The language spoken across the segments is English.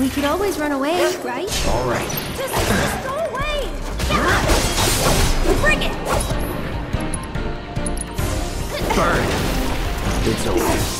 We could always run away, right? All right. Just, just go away! Yeah! Bring it! Burn. It's over.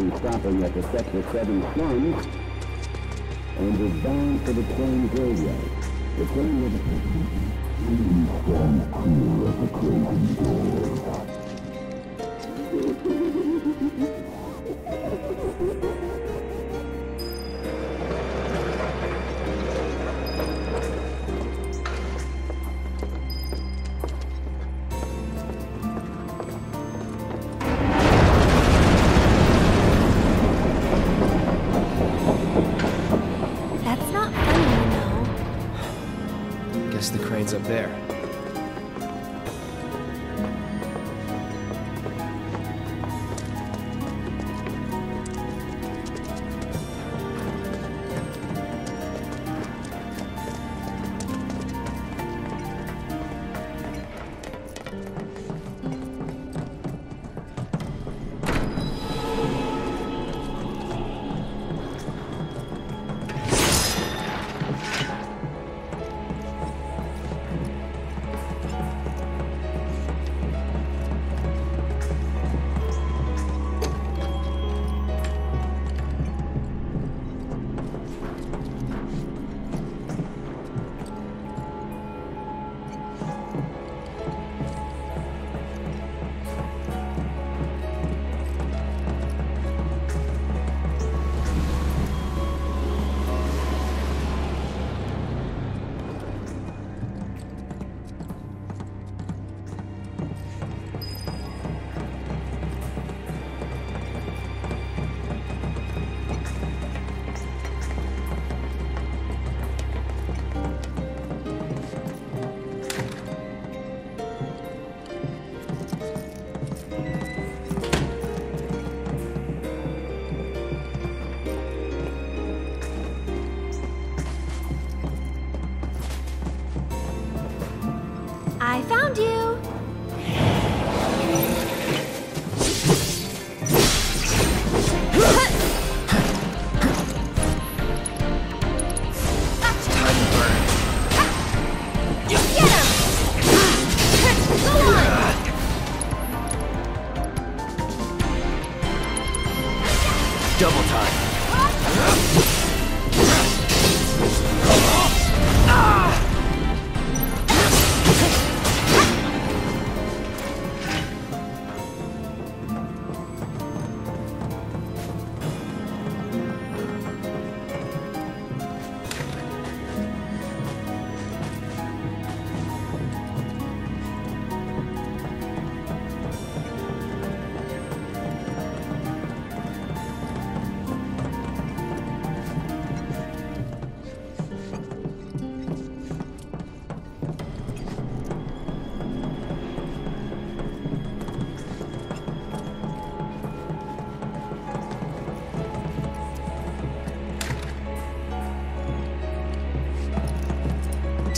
Be stopping at the Sector 7 slums and is bound for the train graveyard. The train will Please stand clear of the crazy door. Crane's up there.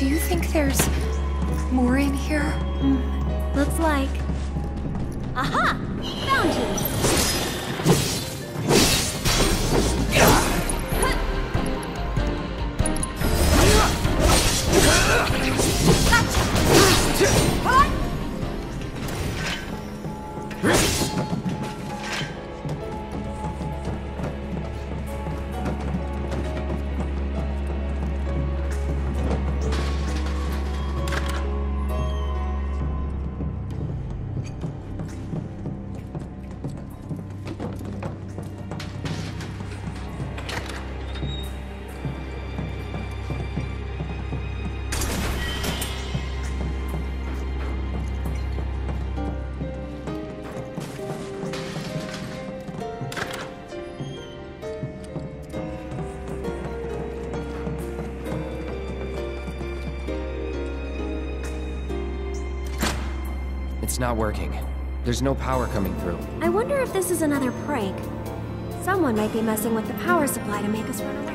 Do you think there's more in here? Mm, looks like. Aha! Found you! Not working. There's no power coming through. I wonder if this is another prank. Someone might be messing with the power supply to make us run around.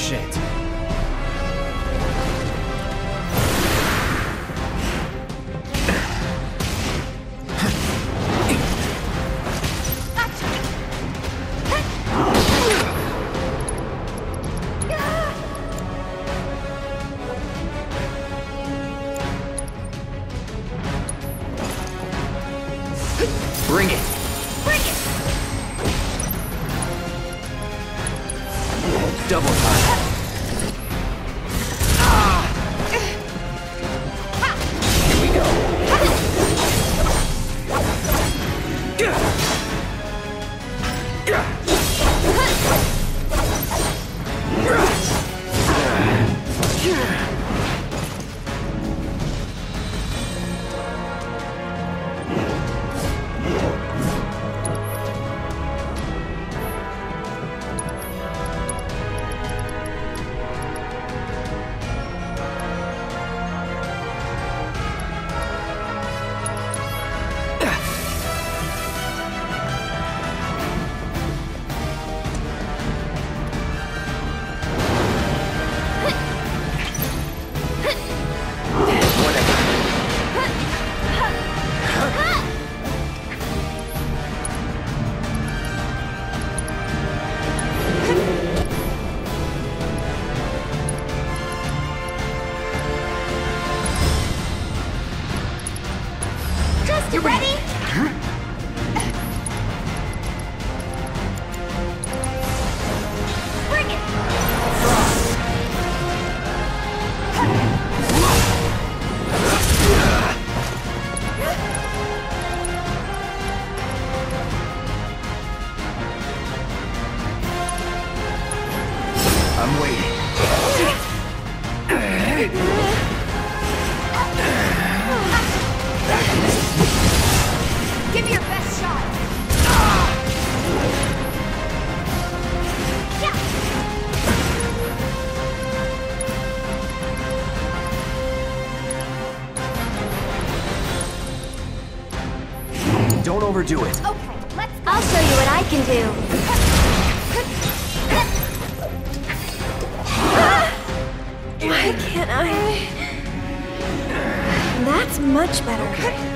Shit. Overdo it. Okay, let's go. I'll show you what I can do. Why can't I? That's much better.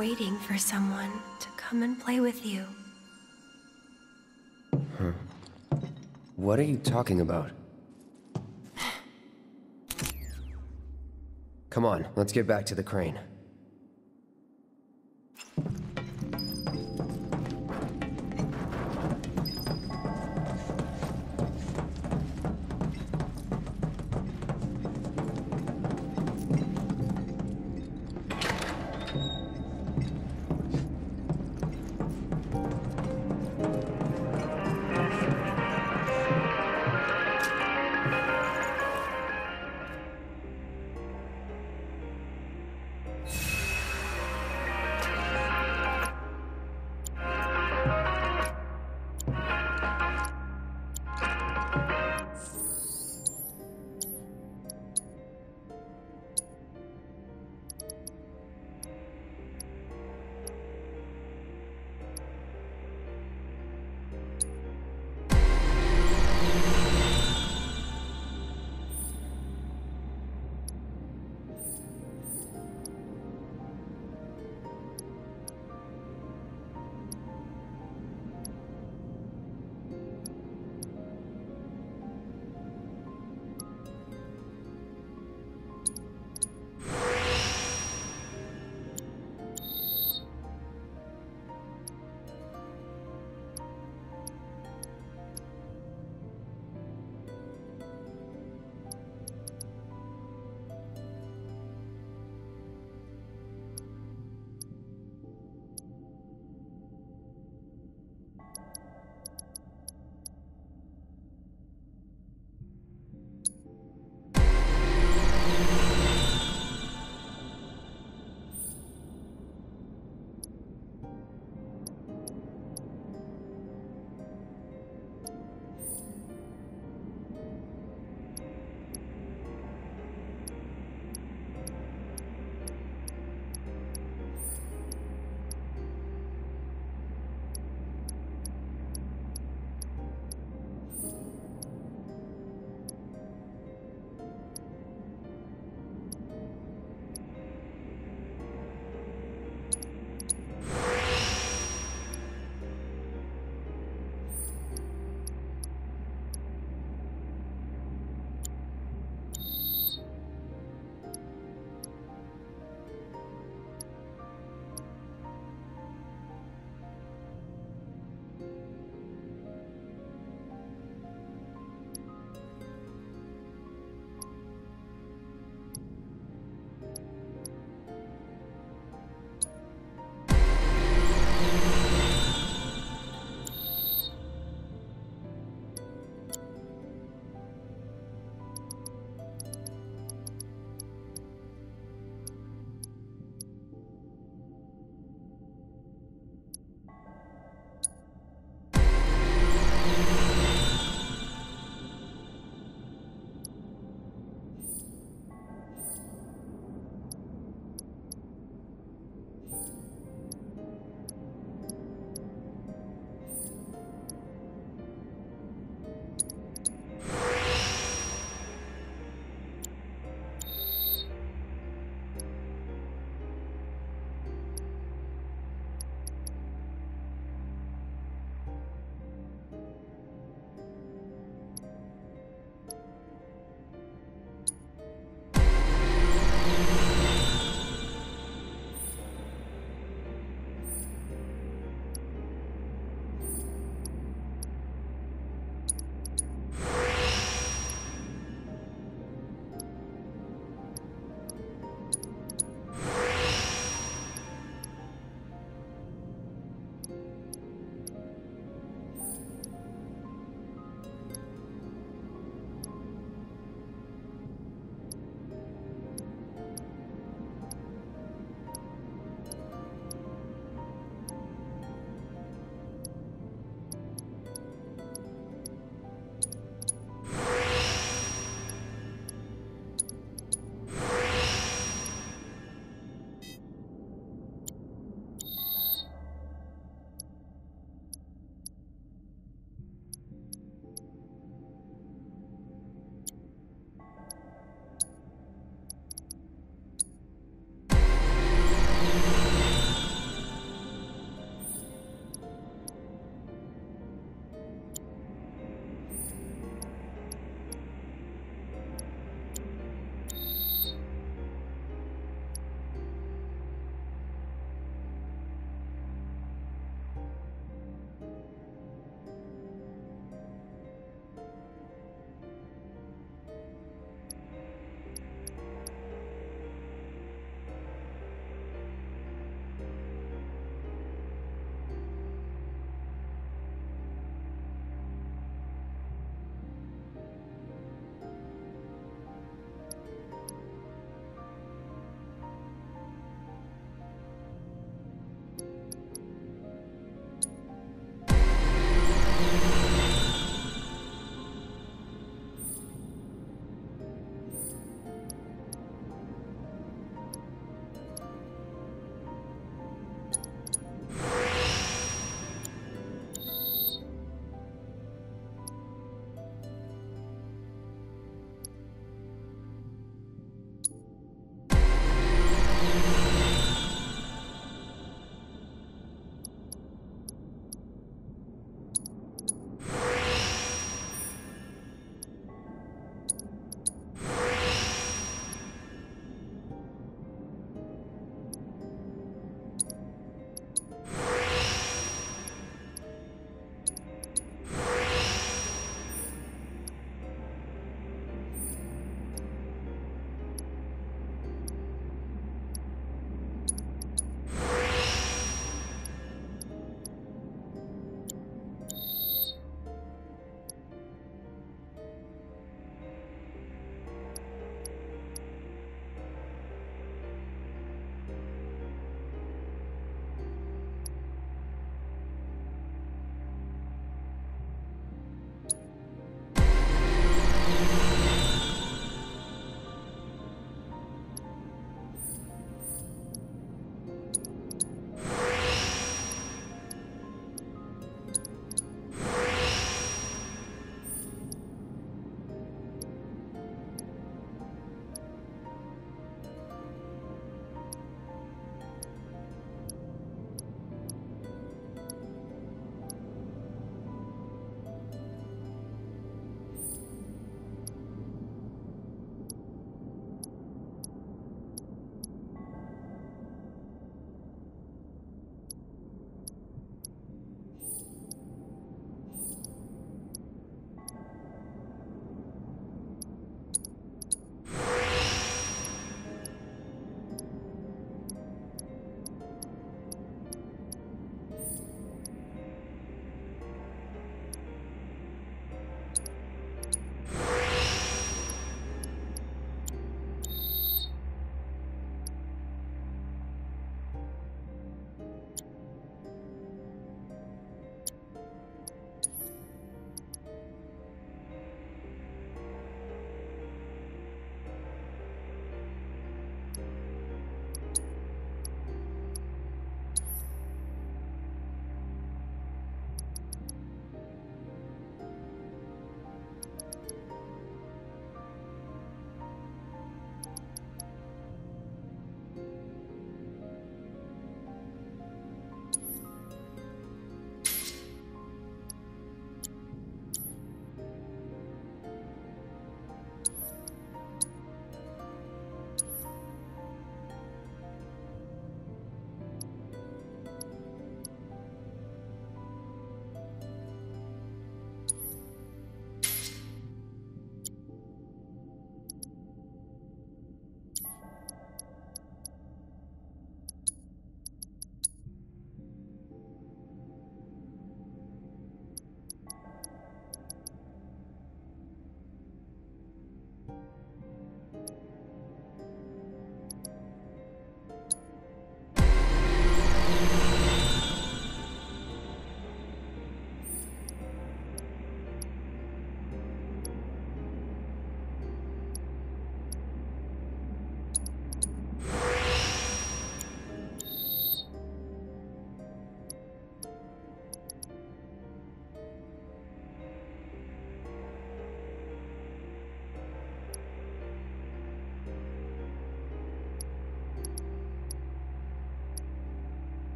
waiting for someone to come and play with you. Huh. What are you talking about? Come on, let's get back to the crane.